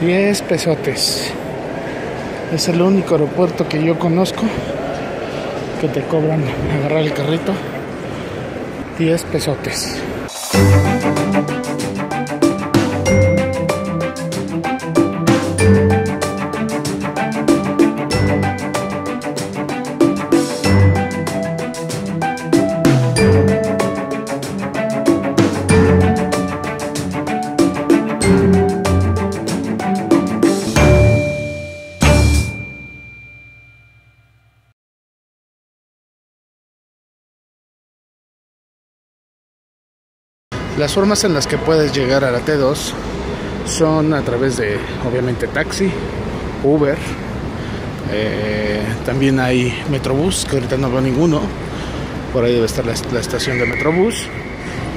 10 pesotes. Es el único aeropuerto que yo conozco que te cobran agarrar el carrito. 10 pesotes. Las formas en las que puedes llegar a la T2 son a través de, obviamente, taxi, Uber, eh, también hay Metrobús, que ahorita no veo ninguno, por ahí debe estar la, la, estación de Metrobús.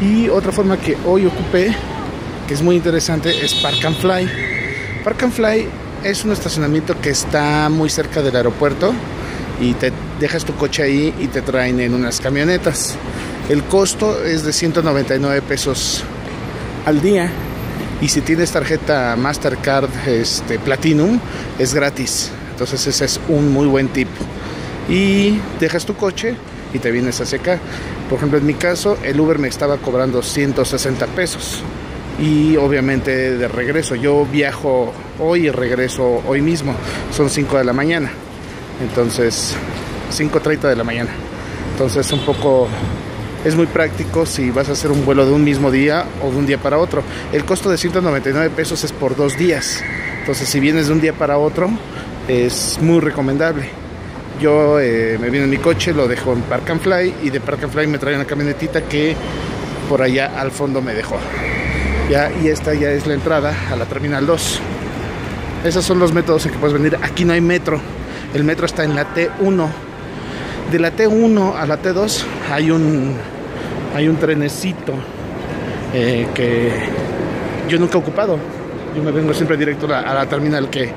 Y otra forma que hoy ocupé, que es muy interesante, es Park and Fly. Park and Fly es un estacionamiento que está muy cerca del aeropuerto y te dejas tu coche ahí y te traen en unas camionetas. El costo es de 199 pesos al día. Y si tienes tarjeta Mastercard este, Platinum, es gratis. Entonces ese es un muy buen tip. Y dejas tu coche y te vienes hacia acá. Por ejemplo, en mi caso, el Uber me estaba cobrando 160 pesos. Y obviamente de regreso. Yo viajo hoy y regreso hoy mismo. Son 5 de la mañana. Entonces, 5.30 de la mañana. Entonces un poco es muy práctico si vas a hacer un vuelo de un mismo día o de un día para otro. El costo de 199 pesos es por dos días. Entonces, si vienes de un día para otro, es muy recomendable. Yo eh, me vine en mi coche, lo dejo en Park and Fly y de Park and Fly me trae una camionetita que por allá al fondo me dejó. Ya, y esta ya es la entrada a la Terminal 2. Esos son los métodos en que puedes venir. Aquí no hay metro. El metro está en la T1 de la T1 a la T2 hay un hay un trenecito eh, que yo nunca he ocupado. Yo me vengo siempre directo a la, terminal que,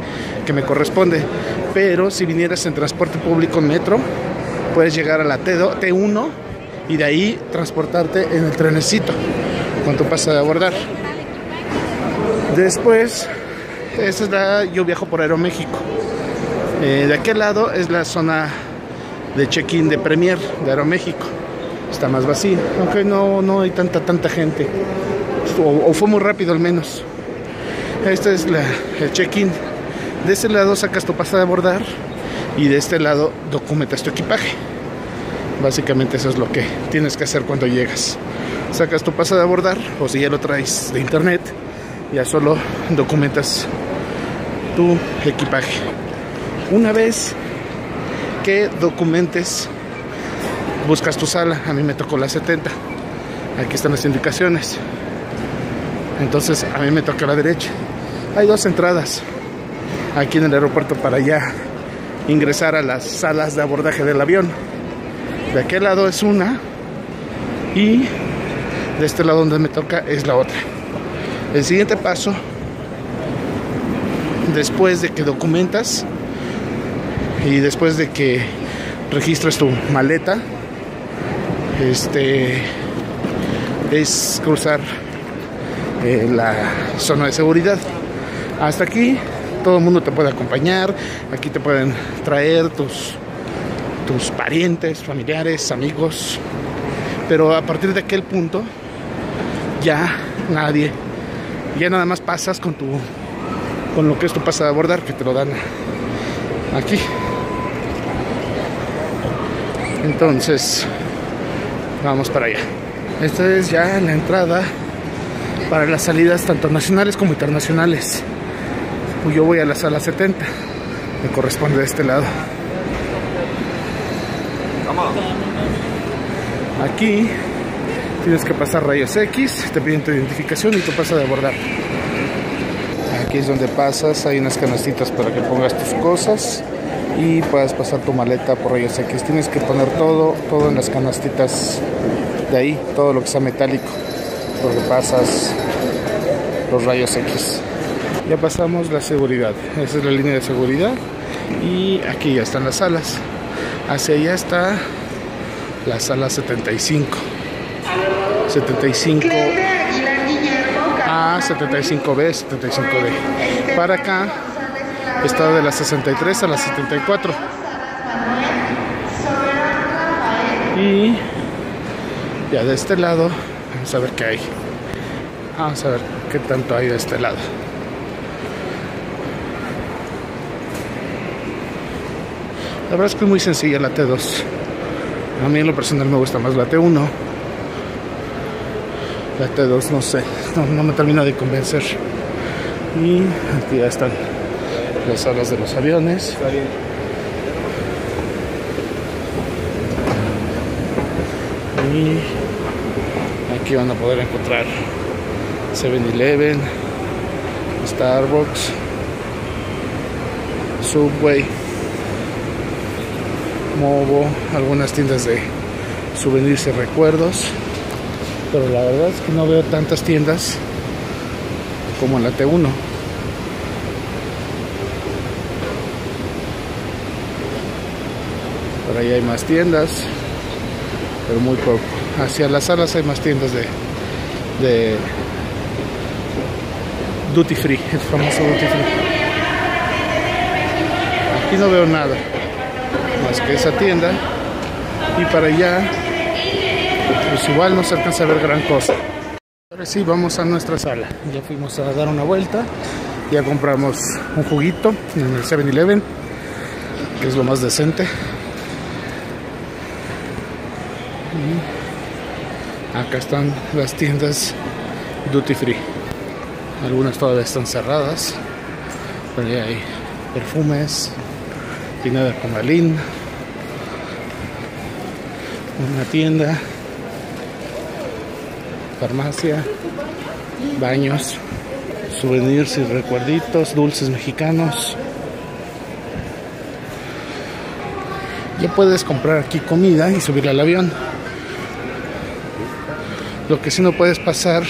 que, me corresponde. Pero si vinieras en transporte público en metro puedes llegar a la T2, T1 y de ahí transportarte en el trenecito cuando pasa de abordar. Después esa es la, yo viajo por Aeroméxico. Eh, de aquel lado es la zona de check-in de Premier de Aeroméxico. Está más vacío, aunque no, no hay tanta, tanta gente. O, fue muy rápido al menos. Este es la, el check-in. De este lado sacas tu pasta de abordar y de este lado documentas tu equipaje. Básicamente eso es lo que tienes que hacer cuando llegas. Sacas tu pasa de abordar o si ya lo traes de internet, ya solo documentas tu equipaje. Una vez que documentes, buscas tu sala. A mí me tocó la 70. Aquí están las indicaciones. Entonces a mí me toca la derecha. Hay dos entradas aquí en el aeropuerto para ya ingresar a las salas de abordaje del avión. De aquel lado es una y de este lado donde me toca es la otra. El siguiente paso, después de que documentas, y después de que registras tu maleta este es cruzar eh, la zona de seguridad. Hasta aquí todo el mundo te puede acompañar aquí te pueden traer tus tus parientes familiares amigos pero a partir de aquel punto ya nadie ya nada más pasas con tu con lo que es tu pasa de abordar que te lo dan aquí entonces, vamos para allá. Esta es ya la entrada para las salidas tanto nacionales como internacionales. Yo voy a la sala 70, me corresponde de este lado. Aquí tienes que pasar rayos X, te piden tu identificación y tu pasa de abordar. Aquí es donde pasas, hay unas canastitas para que pongas tus cosas y puedas pasar tu maleta por rayos X. Tienes que poner todo, todo en las canastitas de ahí, todo lo que sea metálico, porque pasas los rayos X. Ya pasamos la seguridad, esa es la línea de seguridad y aquí ya están las salas. Hacia allá está la sala 75. 75 a A, 75B, 75D. Para acá está de las 63 a las 74. Y ya de este lado, vamos a ver qué hay. Vamos a ver qué tanto hay de este lado. La verdad es que es muy sencilla la T2. A mí en lo personal me gusta más la T1. La T2 no sé, no, me termina de convencer. Y aquí ya están las alas de los aviones. Y aquí van a poder encontrar 7-Eleven, Starbucks, Subway, Movo, algunas tiendas de souvenirs y recuerdos. Pero la verdad es que no veo tantas tiendas como en la T1. Por ahí hay más tiendas, pero muy poco. Hacia las salas hay más tiendas de, de duty free, el famoso duty free. Aquí no veo nada más que esa tienda y para allá pues igual no se alcanza a ver gran cosa. Ahora sí, vamos a nuestra sala. Ya fuimos a dar una vuelta. Ya compramos un juguito en el 7-Eleven, que es lo más decente. Acá están las tiendas duty free. Algunas todavía están cerradas. Pero ya hay perfumes, tienda de Comalín, una tienda farmacia, baños, souvenirs y recuerditos, dulces mexicanos. Ya puedes comprar aquí comida y subir al avión. Lo que si no puedes pasar,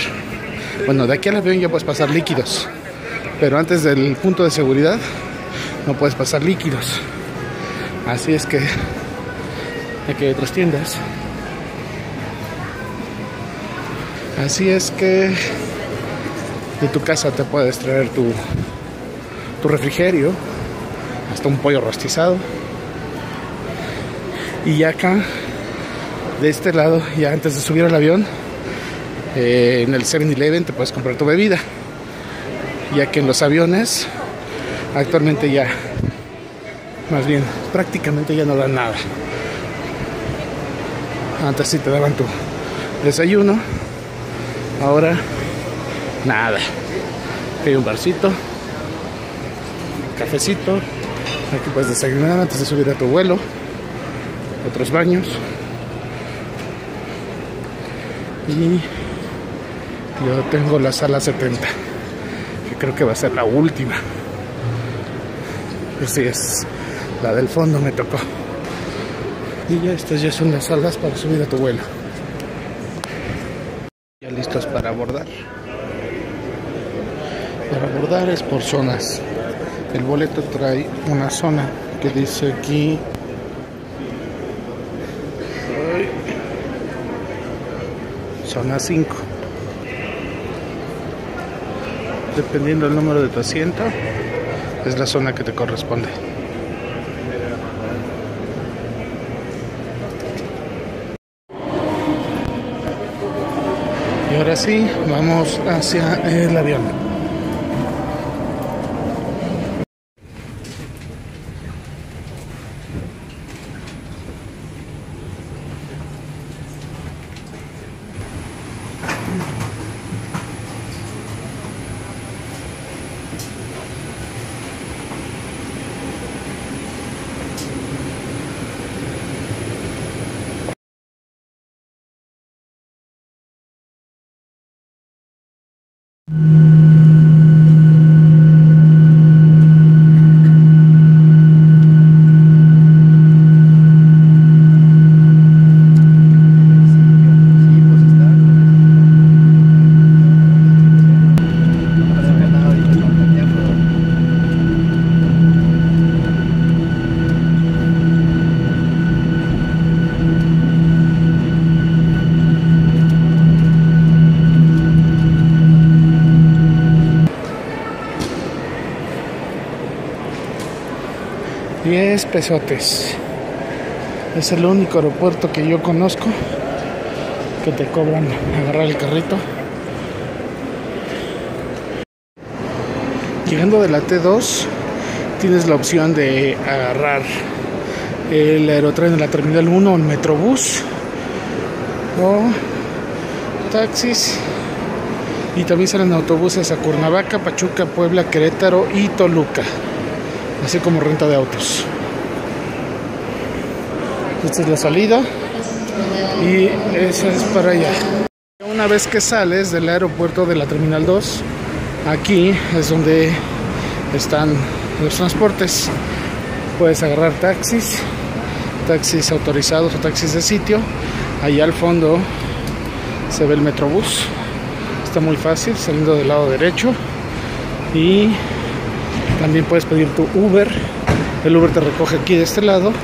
bueno, de aquí al avión ya puedes pasar líquidos, pero antes del punto de seguridad no puedes pasar líquidos. Así es que aquí hay otras tiendas Así es que de tu casa te puedes traer tu, tu refrigerio, hasta un pollo rostizado. Y ya acá, de este lado, ya antes de subir al avión, eh, en el 7-Eleven te puedes comprar tu bebida. Ya que en los aviones, actualmente ya, más bien, prácticamente ya no dan nada. Antes sí te daban tu desayuno Ahora, nada. Hay un barcito, cafecito. Aquí puedes desayunar antes de subir a tu vuelo. Otros baños. Y yo tengo la sala 70, que creo que va a ser la última. Pues sí, es la del fondo me tocó. Y ya estas ya son las salas para subir a tu vuelo listos para abordar. Para abordar es por zonas. El boleto trae una zona que dice aquí zona 5. Dependiendo del número de tu asiento, es la zona que te corresponde. Y ahora sí, vamos hacia el avión. 10 pesotes. Es el único aeropuerto que yo conozco que te cobran agarrar el carrito. Llegando de la T2, tienes la opción de agarrar el aerotren de la Terminal 1 o el Metrobús o taxis y también salen autobuses a Cuernavaca, Pachuca, Puebla, Querétaro y Toluca, así como renta de autos. Esta es la salida y esa es para allá. Una vez que sales del aeropuerto de la Terminal 2, aquí es donde están los transportes. Puedes agarrar taxis, taxis autorizados o taxis de sitio. Allá al fondo se ve el Metrobús está muy fácil saliendo del lado derecho y también puedes pedir tu Uber el Uber te recoge aquí de este lado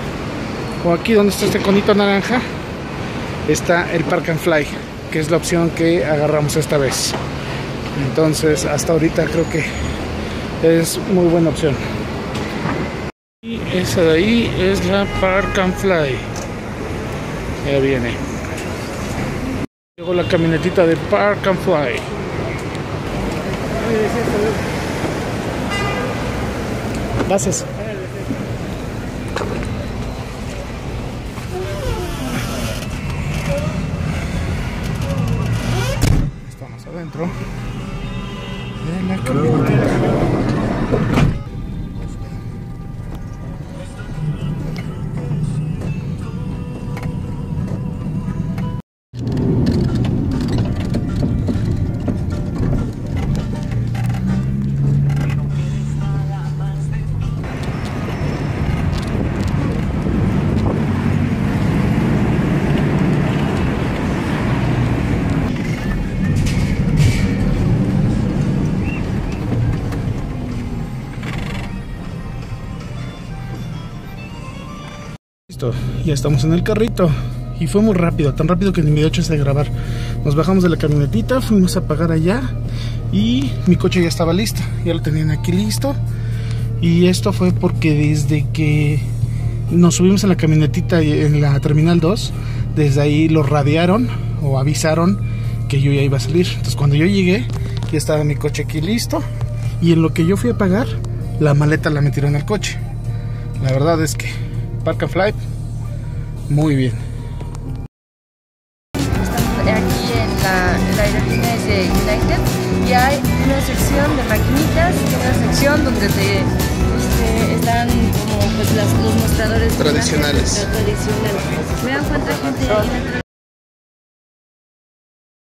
o aquí donde está este conito naranja está el Park and Fly que es la opción que agarramos esta vez entonces hasta ahorita creo que es muy buena opción y esa de ahí es la Park and Fly ya viene Llegó la camionetita de Park and Fly. Gracias. Adentro de la camionetita. Ya estamos en el carrito. Y fue muy rápido, tan rápido que ni me dio chance de grabar. Nos bajamos de la camionetita, fuimos a pagar allá y mi coche ya estaba listo. Ya lo tenían aquí listo. Y esto fue porque desde que nos subimos en la camionetita en la Terminal 2, desde ahí lo radiaron o avisaron que yo ya iba a salir. Entonces cuando yo llegué, ya estaba mi coche aquí listo. Y en lo que yo fui a pagar, la maleta la metieron al coche. La verdad es que Park and Flight, muy bien. Estamos aquí en la, la aerolínea de United y hay una sección de maquinitas y una sección donde te este, están como pues las, los mostradores tradicionales. tradicionales. Me dan cuenta gente ahí